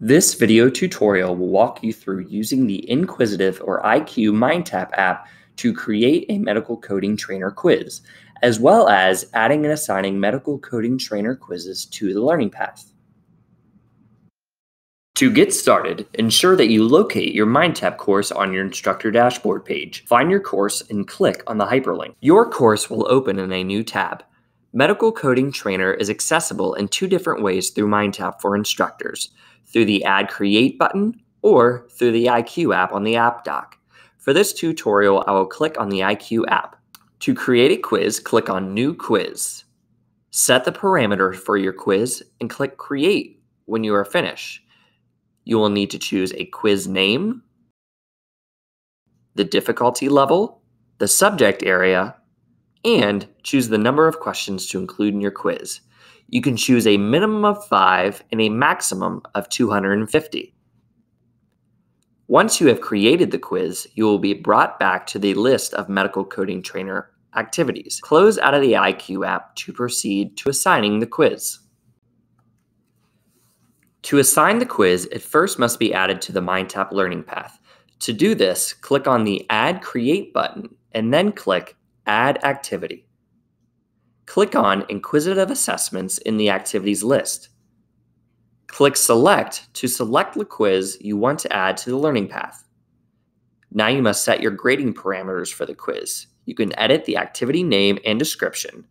This video tutorial will walk you through using the Inquisitive or IQ MindTap app to create a medical coding trainer quiz, as well as adding and assigning medical coding trainer quizzes to the learning path. To get started, ensure that you locate your MindTap course on your instructor dashboard page. Find your course and click on the hyperlink. Your course will open in a new tab. Medical Coding Trainer is accessible in two different ways through MindTap for instructors through the Add Create button or through the IQ app on the app dock. For this tutorial, I will click on the IQ app. To create a quiz, click on New Quiz. Set the parameter for your quiz and click Create when you are finished. You will need to choose a quiz name, the difficulty level, the subject area, and choose the number of questions to include in your quiz. You can choose a minimum of five and a maximum of 250. Once you have created the quiz, you will be brought back to the list of medical coding trainer activities. Close out of the IQ app to proceed to assigning the quiz. To assign the quiz, it first must be added to the MindTap learning path. To do this, click on the Add Create button and then click Add Activity. Click on Inquisitive Assessments in the Activities list. Click Select to select the quiz you want to add to the learning path. Now you must set your grading parameters for the quiz. You can edit the activity name and description.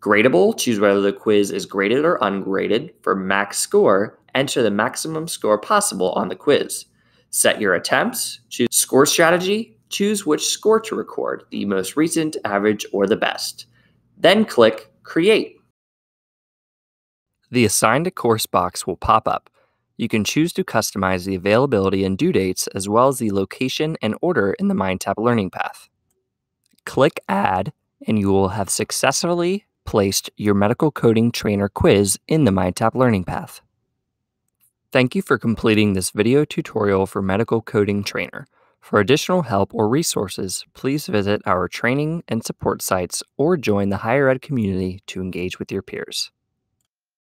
Gradable, choose whether the quiz is graded or ungraded. For max score, enter the maximum score possible on the quiz. Set your attempts, choose score strategy, choose which score to record, the most recent, average, or the best. Then click Create. The Assigned a Course box will pop up. You can choose to customize the availability and due dates as well as the location and order in the MindTap learning path. Click Add, and you will have successfully placed your medical coding trainer quiz in the MindTap learning path. Thank you for completing this video tutorial for Medical Coding Trainer. For additional help or resources, please visit our training and support sites or join the higher ed community to engage with your peers.